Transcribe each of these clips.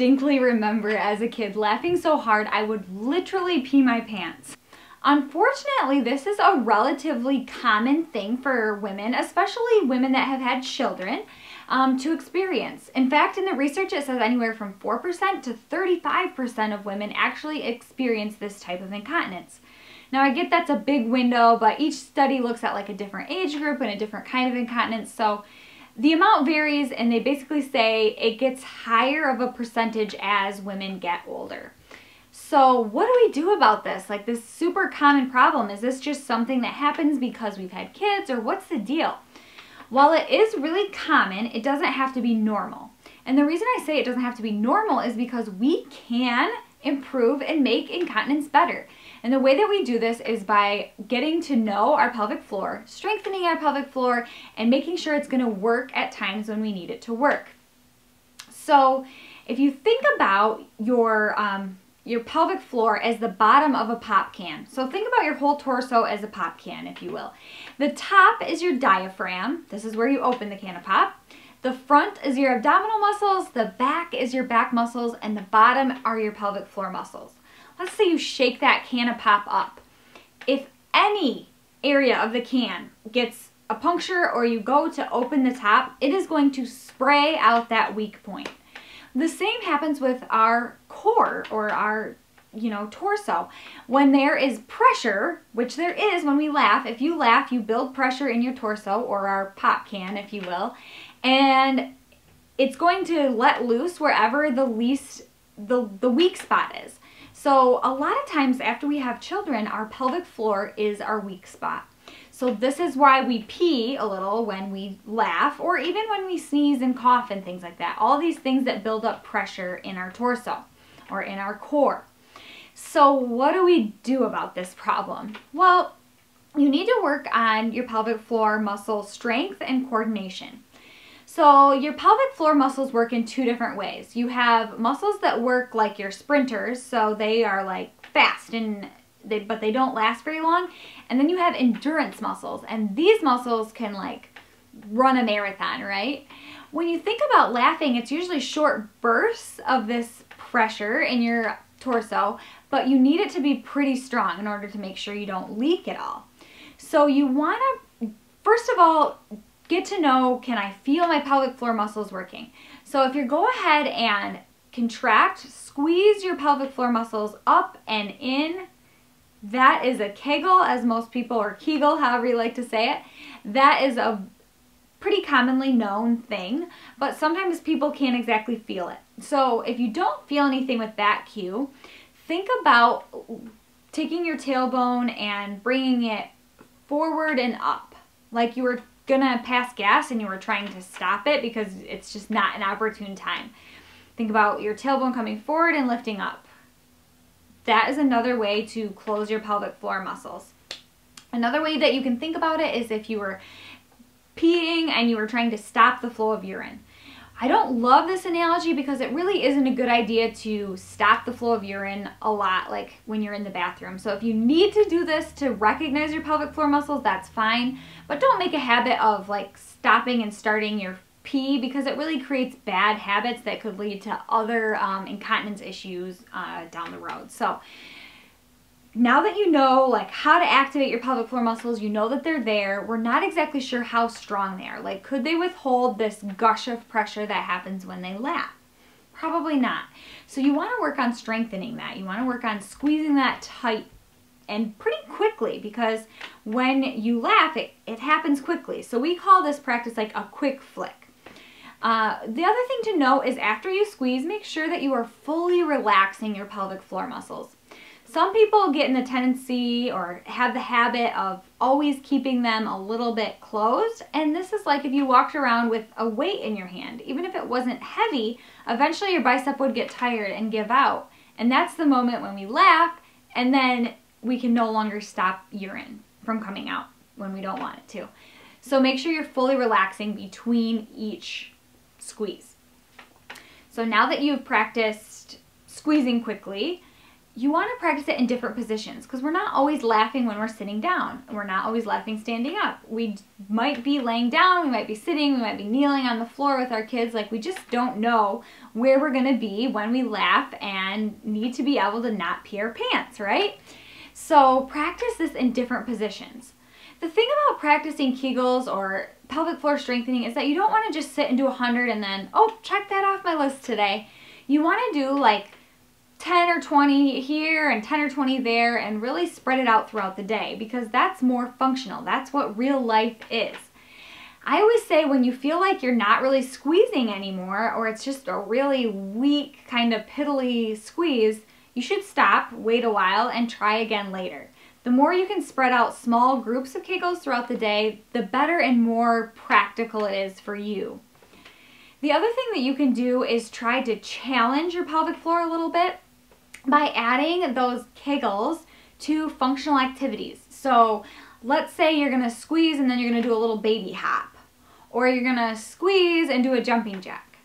distinctly remember as a kid laughing so hard I would literally pee my pants. Unfortunately, this is a relatively common thing for women, especially women that have had children, um, to experience. In fact, in the research, it says anywhere from 4% to 35% of women actually experience this type of incontinence. Now, I get that's a big window, but each study looks at like a different age group and a different kind of incontinence. So the amount varies, and they basically say it gets higher of a percentage as women get older. So what do we do about this? Like this super common problem, is this just something that happens because we've had kids or what's the deal? While it is really common, it doesn't have to be normal. And the reason I say it doesn't have to be normal is because we can improve and make incontinence better. And the way that we do this is by getting to know our pelvic floor, strengthening our pelvic floor, and making sure it's going to work at times when we need it to work. So if you think about your um, your pelvic floor as the bottom of a pop can. So think about your whole torso as a pop can, if you will. The top is your diaphragm. This is where you open the can of pop. The front is your abdominal muscles, the back is your back muscles, and the bottom are your pelvic floor muscles. Let's say you shake that can of pop up. If any area of the can gets a puncture or you go to open the top, it is going to spray out that weak point. The same happens with our core or our you know, torso. When there is pressure, which there is when we laugh, if you laugh, you build pressure in your torso or our pop can, if you will, and it's going to let loose wherever the least, the, the weak spot is. So a lot of times after we have children, our pelvic floor is our weak spot. So this is why we pee a little when we laugh or even when we sneeze and cough and things like that. All these things that build up pressure in our torso or in our core. So what do we do about this problem? Well, you need to work on your pelvic floor muscle strength and coordination. So your pelvic floor muscles work in two different ways. You have muscles that work like your sprinters, so they are like fast and they, but they don't last very long. And then you have endurance muscles, and these muscles can like run a marathon, right? When you think about laughing, it's usually short bursts of this pressure in your torso, but you need it to be pretty strong in order to make sure you don't leak at all. So you want to, first of all, get to know, can I feel my pelvic floor muscles working? So if you go ahead and contract, squeeze your pelvic floor muscles up and in that is a Kegel, as most people, or Kegel, however you like to say it. That is a pretty commonly known thing, but sometimes people can't exactly feel it. So if you don't feel anything with that cue, think about taking your tailbone and bringing it forward and up, like you were gonna pass gas and you were trying to stop it because it's just not an opportune time. Think about your tailbone coming forward and lifting up. That is another way to close your pelvic floor muscles. Another way that you can think about it is if you were peeing and you were trying to stop the flow of urine. I don't love this analogy because it really isn't a good idea to stop the flow of urine a lot, like when you're in the bathroom. So if you need to do this to recognize your pelvic floor muscles, that's fine. But don't make a habit of like stopping and starting your pee because it really creates bad habits that could lead to other um, incontinence issues uh, down the road. So now that you know like how to activate your pelvic floor muscles, you know that they're there, we're not exactly sure how strong they are. Like could they withhold this gush of pressure that happens when they laugh? Probably not. So you want to work on strengthening that. You want to work on squeezing that tight and pretty quickly because when you laugh, it, it happens quickly. So we call this practice like a quick flick. Uh, the other thing to note is after you squeeze, make sure that you are fully relaxing your pelvic floor muscles. Some people get in the tendency or have the habit of always keeping them a little bit closed. And this is like if you walked around with a weight in your hand. Even if it wasn't heavy, eventually your bicep would get tired and give out. And that's the moment when we laugh and then we can no longer stop urine from coming out when we don't want it to. So make sure you're fully relaxing between each squeeze. So now that you've practiced squeezing quickly, you want to practice it in different positions because we're not always laughing when we're sitting down. We're not always laughing standing up. We might be laying down, we might be sitting, we might be kneeling on the floor with our kids. Like we just don't know where we're going to be when we laugh and need to be able to not pee our pants, right? So practice this in different positions. The thing about practicing Kegels or pelvic floor strengthening is that you don't want to just sit and do 100 and then, oh, check that off my list today. You want to do like 10 or 20 here and 10 or 20 there and really spread it out throughout the day because that's more functional. That's what real life is. I always say when you feel like you're not really squeezing anymore or it's just a really weak kind of piddly squeeze, you should stop, wait a while, and try again later. The more you can spread out small groups of Kegels throughout the day, the better and more practical it is for you. The other thing that you can do is try to challenge your pelvic floor a little bit by adding those Kegels to functional activities. So let's say you're to squeeze and then you're to do a little baby hop. Or you're to squeeze and do a jumping jack.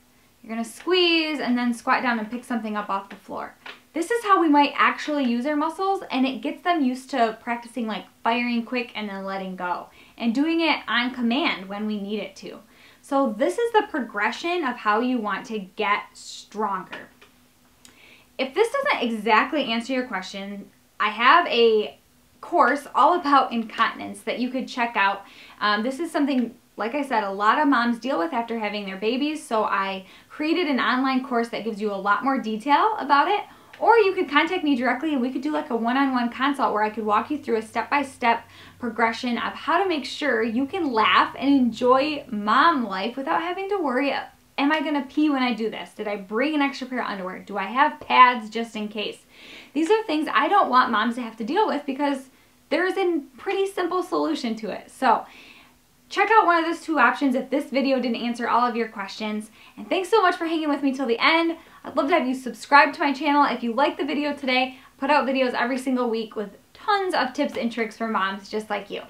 You're to squeeze and then squat down and pick something up off the floor. This is how we might actually use our muscles and it gets them used to practicing like firing quick and then letting go and doing it on command when we need it to. So this is the progression of how you want to get stronger. If this doesn't exactly answer your question, I have a course all about incontinence that you could check out. Um, this is something, like I said, a lot of moms deal with after having their babies, so I created an online course that gives you a lot more detail about it. Or you could contact me directly and we could do like a one-on-one -on -one consult where I could walk you through a step-by-step -step progression of how to make sure you can laugh and enjoy mom life without having to worry Am I to pee when I do this? Did I bring an extra pair of underwear? Do I have pads just in case? These are things I don't want moms to have to deal with because there's a pretty simple solution to it. So check out one of those two options if this video didn't answer all of your questions. And thanks so much for hanging with me till the end. I'd love to have you subscribe to my channel. If you like the video today, I put out videos every single week with tons of tips and tricks for moms just like you.